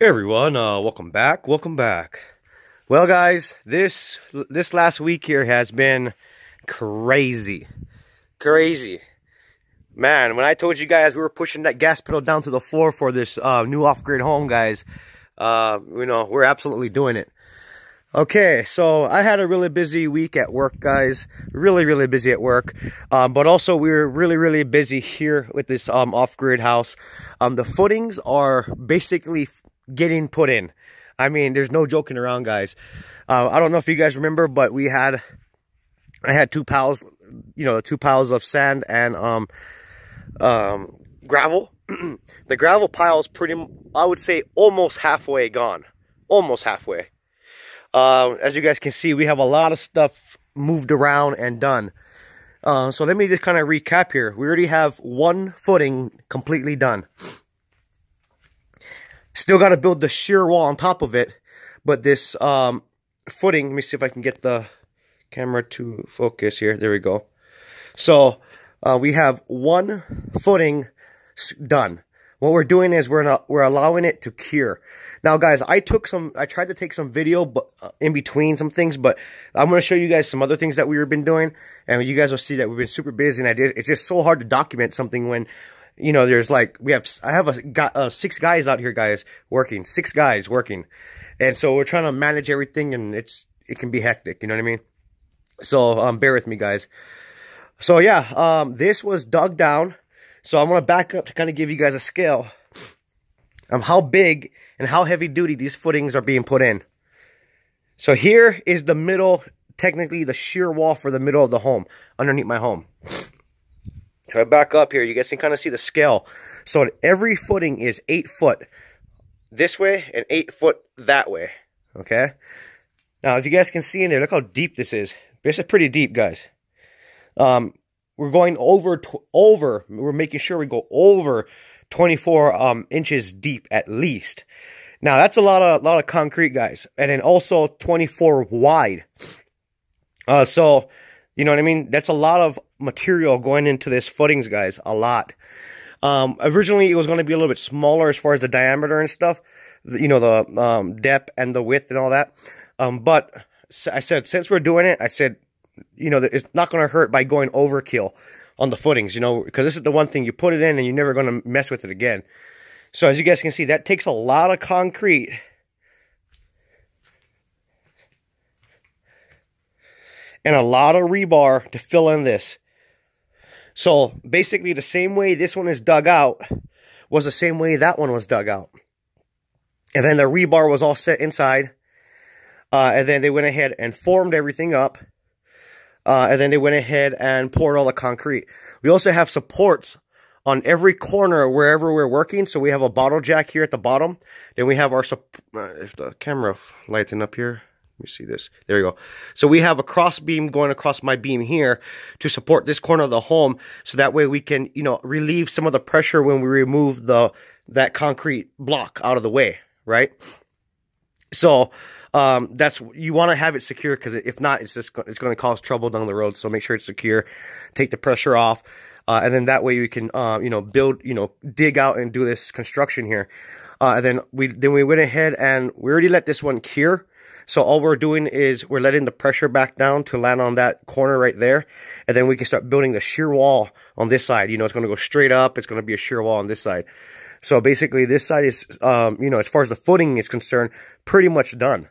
Hey everyone, uh, welcome back, welcome back. Well guys, this this last week here has been crazy. Crazy. Man, when I told you guys we were pushing that gas pedal down to the floor for this uh, new off-grid home, guys, uh, you know, we're absolutely doing it. Okay, so I had a really busy week at work, guys. Really, really busy at work. Um, but also, we are really, really busy here with this um, off-grid house. Um, the footings are basically getting put in. I mean, there's no joking around, guys. Uh, I don't know if you guys remember, but we had, I had two piles, you know, two piles of sand and um, um, gravel. the gravel pile is pretty, I would say, almost halfway gone. Almost halfway. Uh, as you guys can see, we have a lot of stuff moved around and done. Uh, so let me just kind of recap here. We already have one footing completely done. Still got to build the shear wall on top of it. But this um, footing, let me see if I can get the camera to focus here. There we go. So uh, we have one footing done. What we're doing is we're not, we're allowing it to cure. Now, guys, I took some, I tried to take some video but uh, in between some things, but I'm going to show you guys some other things that we've been doing, and you guys will see that we've been super busy, and I did, it's just so hard to document something when, you know, there's like, we have, I have a, got, uh, six guys out here, guys, working, six guys working, and so we're trying to manage everything, and it's, it can be hectic, you know what I mean? So, um, bear with me, guys. So, yeah, um, this was dug down, so I'm going to back up to kind of give you guys a scale of how big and how heavy duty these footings are being put in. So here is the middle, technically the shear wall for the middle of the home, underneath my home. So I back up here, you guys can kind of see the scale. So every footing is 8 foot this way and 8 foot that way, okay? Now, if you guys can see in there, look how deep this is. This is pretty deep, guys. Um, we're going over, over, we're making sure we go over 24 um, inches deep at least. Now that's a lot of lot of concrete, guys, and then also 24 wide. Uh, so you know what I mean. That's a lot of material going into this footings, guys. A lot. Um, originally, it was going to be a little bit smaller as far as the diameter and stuff. You know the um, depth and the width and all that. Um, but I said since we're doing it, I said, you know, it's not going to hurt by going overkill on the footings, you know, because this is the one thing you put it in and you're never going to mess with it again. So as you guys can see, that takes a lot of concrete. And a lot of rebar to fill in this. So basically the same way this one is dug out was the same way that one was dug out. And then the rebar was all set inside. Uh, and then they went ahead and formed everything up. Uh, and then they went ahead and poured all the concrete. We also have supports on every corner wherever we're working. So we have a bottle jack here at the bottom. Then we have our, uh, if the camera lighting up here, let me see this. There we go. So we have a cross beam going across my beam here to support this corner of the home. So that way we can, you know, relieve some of the pressure when we remove the, that concrete block out of the way, right? So, um, that's you want to have it secure because if not, it's just it's going to cause trouble down the road. So make sure it's secure. Take the pressure off, uh, and then that way you can uh, you know build you know dig out and do this construction here. Uh, and then we then we went ahead and we already let this one cure. So all we're doing is we're letting the pressure back down to land on that corner right there. And then we can start building the shear wall on this side. You know, it's going to go straight up. It's going to be a shear wall on this side. So basically this side is, um, you know, as far as the footing is concerned, pretty much done.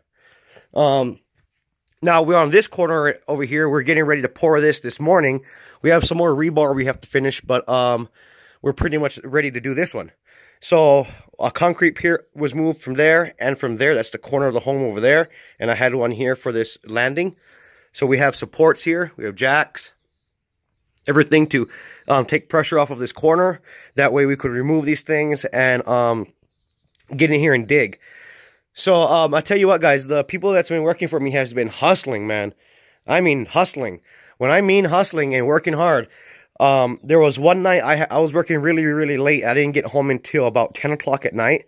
Um, now we're on this corner over here. We're getting ready to pour this this morning. We have some more rebar we have to finish, but um, we're pretty much ready to do this one. So a concrete pier was moved from there and from there. That's the corner of the home over there. And I had one here for this landing. So we have supports here. We have jacks. Everything to um, take pressure off of this corner. That way we could remove these things and um, get in here and dig. So, um, I tell you what, guys, the people that's been working for me has been hustling, man. I mean, hustling. When I mean hustling and working hard, um, there was one night I, I was working really, really late. I didn't get home until about 10 o'clock at night.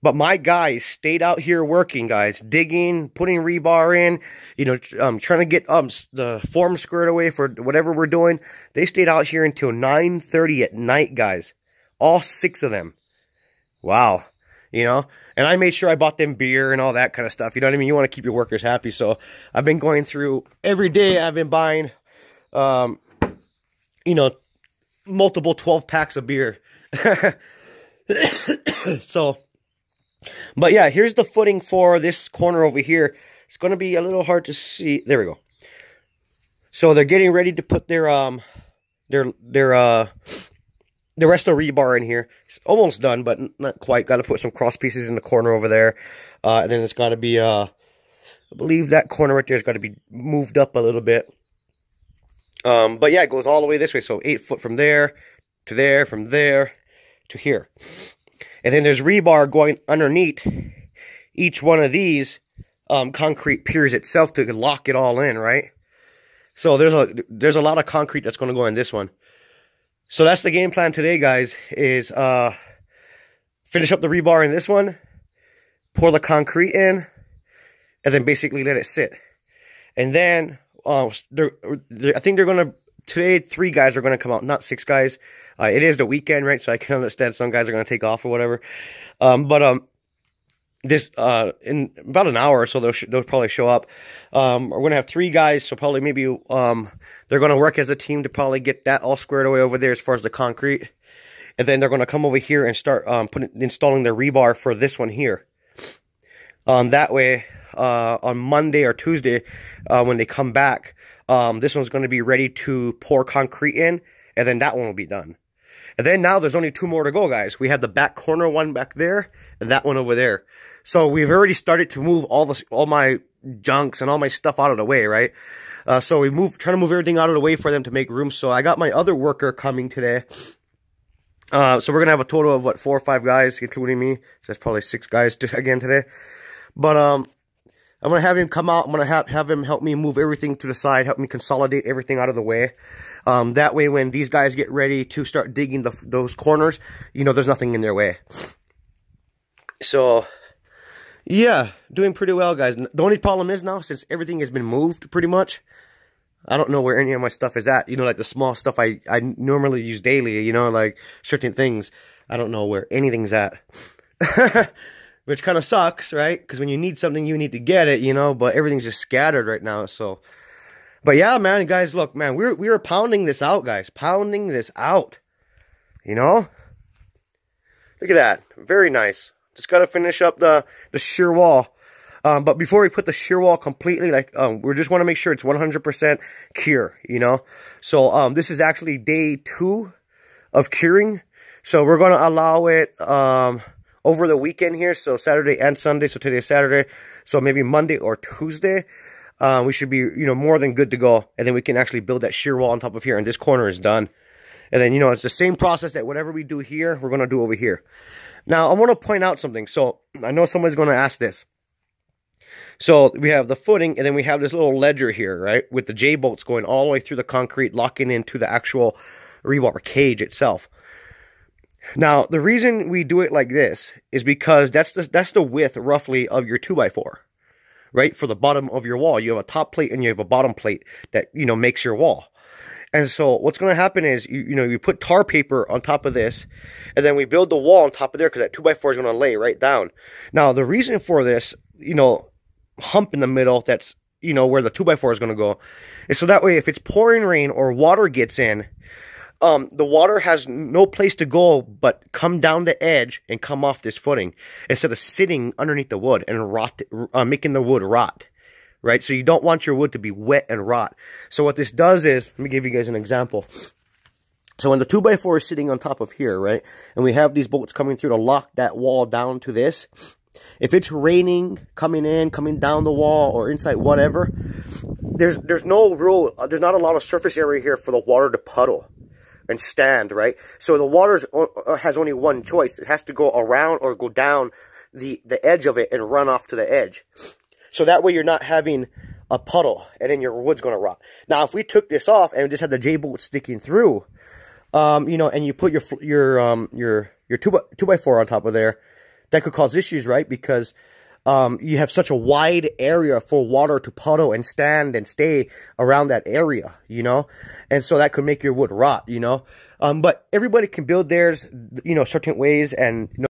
But my guys stayed out here working, guys, digging, putting rebar in, you know, um, trying to get um the form squared away for whatever we're doing. They stayed out here until 9.30 at night, guys. All six of them. Wow. you know? And I made sure I bought them beer and all that kind of stuff. You know what I mean? You want to keep your workers happy. So I've been going through every day. I've been buying, um, you know, multiple 12 packs of beer. so, but yeah, here's the footing for this corner over here. It's going to be a little hard to see. There we go. So they're getting ready to put their, um, their, their, uh, the rest of the rebar in here. It's almost done, but not quite. Got to put some cross pieces in the corner over there. Uh, and then it's got to be, uh, I believe that corner right there has got to be moved up a little bit. Um, but yeah, it goes all the way this way. So eight foot from there to there, from there to here. And then there's rebar going underneath each one of these um, concrete piers itself to lock it all in, right? So there's a there's a lot of concrete that's going to go in this one. So that's the game plan today, guys, is uh, finish up the rebar in this one, pour the concrete in, and then basically let it sit. And then, uh, they're, they're, I think they're going to, today, three guys are going to come out, not six guys. Uh, it is the weekend, right? So I can understand some guys are going to take off or whatever. Um, but um, this uh in about an hour or so they'll they'll probably show up um we're gonna have three guys so probably maybe um they're gonna work as a team to probably get that all squared away over there as far as the concrete and then they're gonna come over here and start um putting installing the rebar for this one here um that way uh on monday or tuesday uh when they come back um this one's gonna be ready to pour concrete in and then that one will be done and then now there's only two more to go guys we have the back corner one back there and that one over there so we've already started to move all the all my junks and all my stuff out of the way, right? Uh, so we move, trying to move everything out of the way for them to make room. So I got my other worker coming today. Uh, so we're gonna have a total of what four or five guys, including me. So that's probably six guys to, again today. But um, I'm gonna have him come out. I'm gonna have have him help me move everything to the side, help me consolidate everything out of the way. Um, that way, when these guys get ready to start digging the, those corners, you know, there's nothing in their way. So yeah, doing pretty well, guys. The only problem is now, since everything has been moved pretty much, I don't know where any of my stuff is at. You know, like the small stuff I, I normally use daily, you know, like certain things. I don't know where anything's at. Which kind of sucks, right? Because when you need something, you need to get it, you know, but everything's just scattered right now, so... But yeah, man, guys, look, man, we're, we are pounding this out, guys. Pounding this out. You know? Look at that. Very nice. Just got to finish up the, the shear wall. Um, but before we put the shear wall completely, like, um, we just want to make sure it's 100% cure, you know? So, um, this is actually day two of curing. So, we're going to allow it, um, over the weekend here. So, Saturday and Sunday. So, today is Saturday. So, maybe Monday or Tuesday. Um, we should be, you know, more than good to go. And then we can actually build that shear wall on top of here. And this corner is done. And then, you know, it's the same process that whatever we do here, we're going to do over here. Now, I want to point out something. So, I know someone's going to ask this. So, we have the footing, and then we have this little ledger here, right? With the J-bolts going all the way through the concrete, locking into the actual rebar cage itself. Now, the reason we do it like this is because that's the, that's the width, roughly, of your 2x4 right? For the bottom of your wall. You have a top plate and you have a bottom plate that, you know, makes your wall. And so what's going to happen is, you, you know, you put tar paper on top of this, and then we build the wall on top of there because that 2x4 is going to lay right down. Now, the reason for this, you know, hump in the middle that's, you know, where the 2x4 is going to go, is so that way if it's pouring rain or water gets in, um, the water has no place to go but come down the edge and come off this footing instead of sitting underneath the wood and rot, uh, making the wood rot right? So you don't want your wood to be wet and rot. So what this does is, let me give you guys an example. So when the 2x4 is sitting on top of here, right, and we have these bolts coming through to lock that wall down to this, if it's raining, coming in, coming down the wall, or inside whatever, there's there's no real, there's not a lot of surface area here for the water to puddle and stand, right? So the water has only one choice. It has to go around or go down the, the edge of it and run off to the edge. So that way you're not having a puddle and then your wood's going to rot. Now, if we took this off and just had the J-bolt sticking through, um, you know, and you put your your um, your your two by, two by four on top of there, that could cause issues, right? Because um, you have such a wide area for water to puddle and stand and stay around that area, you know, and so that could make your wood rot, you know. Um, but everybody can build theirs, you know, certain ways, and you know,